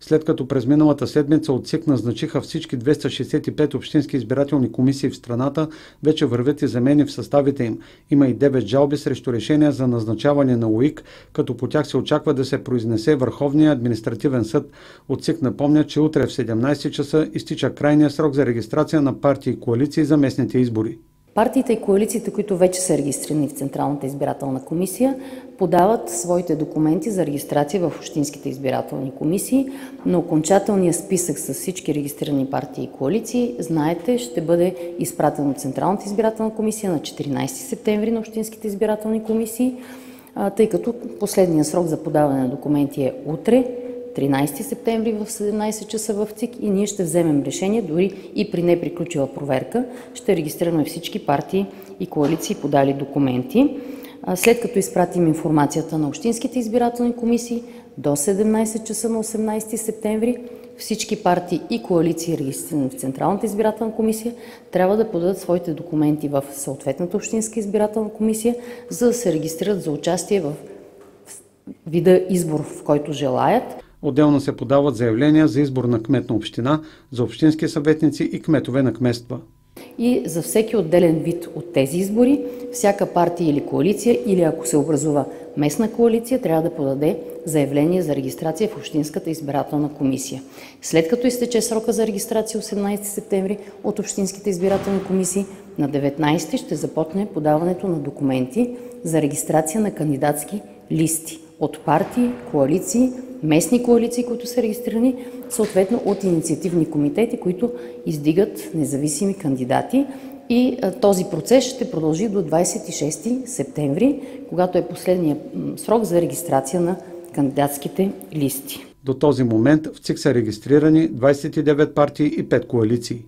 След като през миналата седмица от ЦИК назначиха всички 265 общински избирателни комисии в страната, вече вървят и замени в съставите им. Има и 9 жалби срещу решения за назначаване на УИК, като по тях се очаква да се произнесе Върховния административен съд. От ЦИК напомня, че утре в 17 часа изтича крайния срок за регистрация на партии и коалиции за местните избори. Партиите и коалициите, които вече са регистрирани в Централната избирателна комисия, подават своите документи за регистрация в общинските избирателни комисии, но окончателният списък с всички регистрирани партии и коалиции, знаете, ще бъде изпратен от Централната избирателна комисия на 14 септември на общинските избирателни комисии, тъй като последният срок за подаване на документи е утре, 13 септември в 17 часа в ЦИК и ние ще вземем решение, дори и при неприключила проверка, ще регистрираме всички партии и коалиции подали документи. След като изпратим информацията на общинските избирателни комисии, до 17 часа на 18 септември всички партии и коалиции, регистрирани в Централната избирателна комисия, трябва да подадат своите документи в съответната общинска избирателна комисия, за да се регистрират за участие в вида избор, в който желаят. Отделно се подават заявления за избор на кмет на община, за общински съветници и кметове на кмества. И за всеки отделен вид от тези избори, всяка партия или коалиция, или ако се образува местна коалиция, трябва да подаде заявление за регистрация в Общинската избирателна комисия. След като изтече срока за регистрация 18 септември от Общинските избирателни комисии, на 19 ще започне подаването на документи за регистрация на кандидатски листи от партии, коалиции, местни коалиции, които са регистрирани, съответно от инициативни комитети, които издигат независими кандидати. И този процес ще продължи до 26 септември, когато е последния срок за регистрация на кандидатските листи. До този момент в ЦИК са регистрирани 29 партии и 5 коалиции.